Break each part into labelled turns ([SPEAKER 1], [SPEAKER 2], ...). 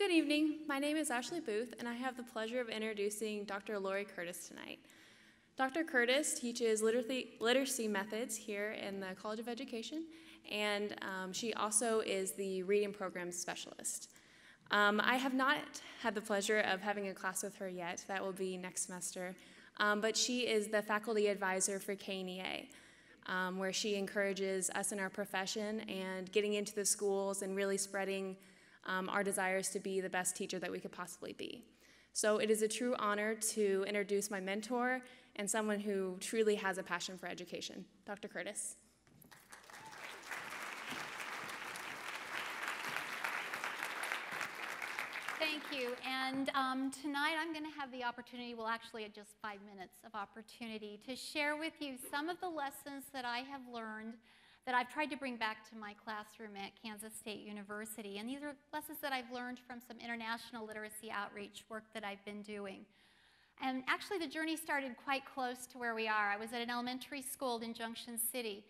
[SPEAKER 1] Good evening. My name is Ashley Boothe, and I have the pleasure of introducing Dr. Laurie Curtis tonight. Dr. Curtis teaches literacy, literacy methods here in the College of Education, and um, she also is the reading program specialist. Um, I have not had the pleasure of having a class with her yet. That will be next semester. Um, but she is the faculty advisor for KNEA, um, where she encourages us in our profession and getting into the schools and really spreading um, our desires to be the best teacher that we could possibly be. So it is a true honor to introduce my mentor and someone who truly has a passion for education, Dr. Curtis.
[SPEAKER 2] Thank you. And um, tonight I'm going to have the opportunity, well, actually, at just five minutes of opportunity to share with you some of the lessons that I have learned that I've tried to bring back to my classroom at Kansas State University. And these are lessons that I've learned from some international literacy outreach work that I've been doing. And actually, the journey started quite close to where we are. I was at an elementary school in Junction City,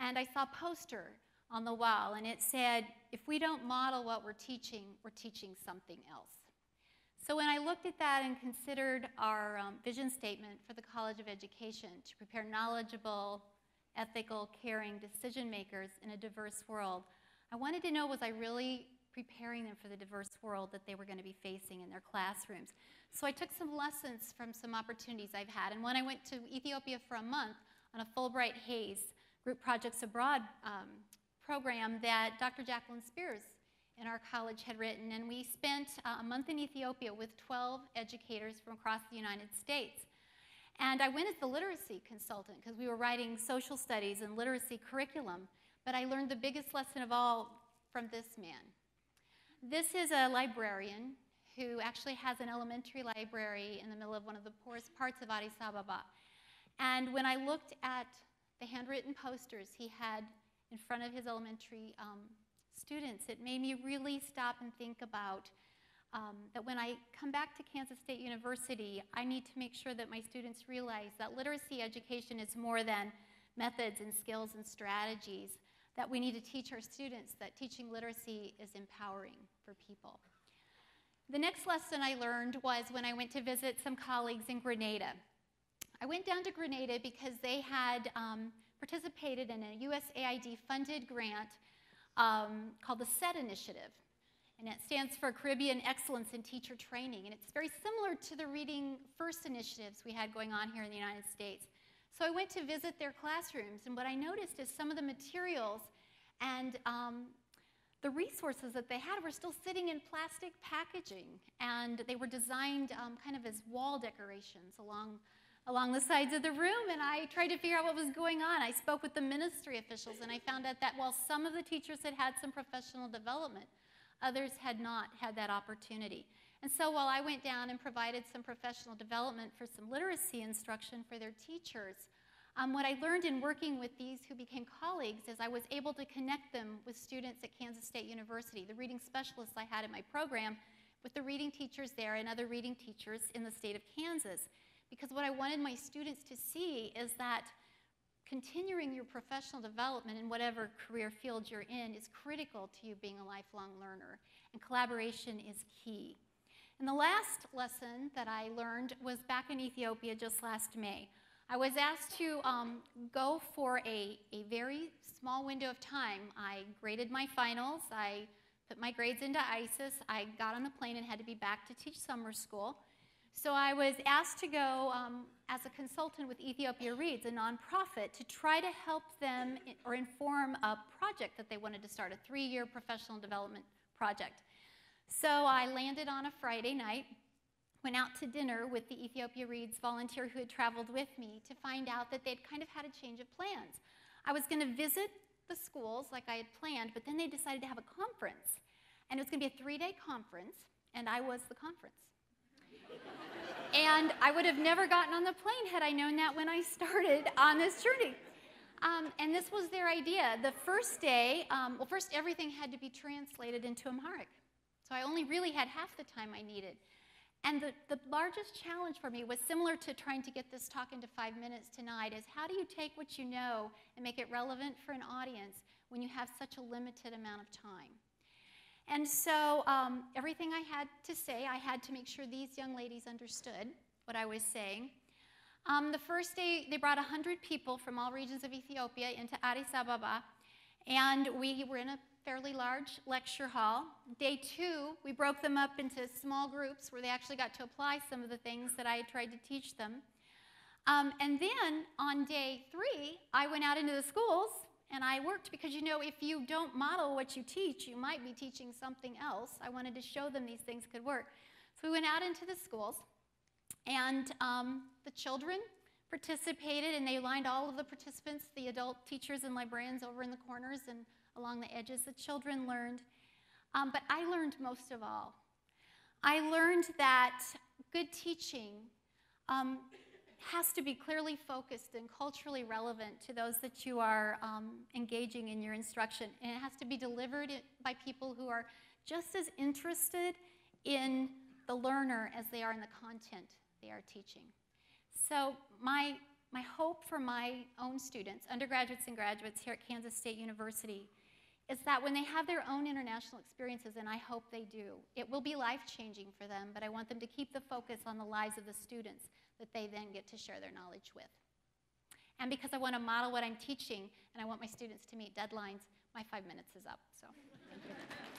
[SPEAKER 2] and I saw a poster on the wall, and it said, If we don't model what we're teaching, we're teaching something else. So when I looked at that and considered our um, vision statement for the College of Education to prepare knowledgeable, ethical, caring decision makers in a diverse world, I wanted to know was I really preparing them for the diverse world that they were going to be facing in their classrooms. So I took some lessons from some opportunities I've had. And when I went to Ethiopia for a month on a Fulbright Hays Group Projects Abroad um, program that Dr. Jacqueline Spears in our college had written, and we spent uh, a month in Ethiopia with 12 educators from across the United States. And I went as the literacy consultant because we were writing social studies and literacy curriculum, but I learned the biggest lesson of all from this man. This is a librarian who actually has an elementary library in the middle of one of the poorest parts of Addis Ababa. And when I looked at the handwritten posters he had in front of his elementary um, students, it made me really stop and think about um, that when I come back to Kansas State University, I need to make sure that my students realize that literacy education is more than methods and skills and strategies, that we need to teach our students that teaching literacy is empowering for people. The next lesson I learned was when I went to visit some colleagues in Grenada. I went down to Grenada because they had um, participated in a USAID funded grant um, called the CETT Initiative. And it stands for Caribbean Excellence in Teacher Training. And it's very similar to the Reading First initiatives we had going on here in the United States. So I went to visit their classrooms, and what I noticed is some of the materials and um, the resources that they had were still sitting in plastic packaging, and they were designed um, kind of as wall decorations along along the sides of the room and I tried to figure out what was going on. I spoke with the ministry officials and I found out that while some of the teachers had had some professional development, others had not had that opportunity. And so while I went down and provided some professional development for some literacy instruction for their teachers, um, what I learned in working with these who became colleagues is I was able to connect them with students at Kansas State University, the reading specialists I had in my program, with the reading teachers there and other reading teachers in the state of Kansas. Because what I wanted my students to see is that continuing your professional development in whatever career field you're in is critical to you being a lifelong learner, and collaboration is key. And the last lesson that I learned was back in Ethiopia just last May. I was asked to um, go for a, a very small window of time. I graded my finals, I put my grades into ISIS, I got on a plane and had to be back to teach summer school. So I was asked to go um, as a consultant with Ethiopia Reads, a nonprofit, to try to help them or inform a project that they wanted to start, a three-year professional development project. So I landed on a Friday night, went out to dinner with the Ethiopia Reads volunteer who had traveled with me to find out that they'd kind of had a change of plans. I was going to visit the schools like I had planned, but then they decided to have a conference. And it was going to be a three-day conference, and I was the conference. And I would have never gotten on the plane had I known that when I started on this journey. Um, and this was their idea. The first day, um, well, first everything had to be translated into Amharic. So I only really had half the time I needed. And the, the largest challenge for me was similar to trying to get this talk into five minutes tonight is how do you take what you know and make it relevant for an audience when you have such a limited amount of time? And so um, everything I had to say, I had to make sure these young ladies understood what I was saying. Um, the first day, they brought 100 people from all regions of Ethiopia into Addis Ababa, and we were in a fairly large lecture hall. Day two, we broke them up into small groups where they actually got to apply some of the things that I had tried to teach them. Um, and then on day three, I went out into the schools and I worked because you know, if you don't model what you teach, you might be teaching something else. I wanted to show them these things could work. So we went out into the schools, and um, the children participated, and they lined all of the participants, the adult teachers and librarians, over in the corners and along the edges. The children learned. Um, but I learned most of all. I learned that good teaching um, has to be clearly focused and culturally relevant to those that you are um, engaging in your instruction. And it has to be delivered by people who are just as interested in the learner as they are in the content they are teaching. So my, my hope for my own students, undergraduates and graduates here at Kansas State University, is that when they have their own international experiences, and I hope they do, it will be life-changing for them, but I want them to keep the focus on the lives of the students that they then get to share their knowledge with. And because I want to model what I'm teaching and I want my students to meet deadlines, my five minutes is up. So thank you.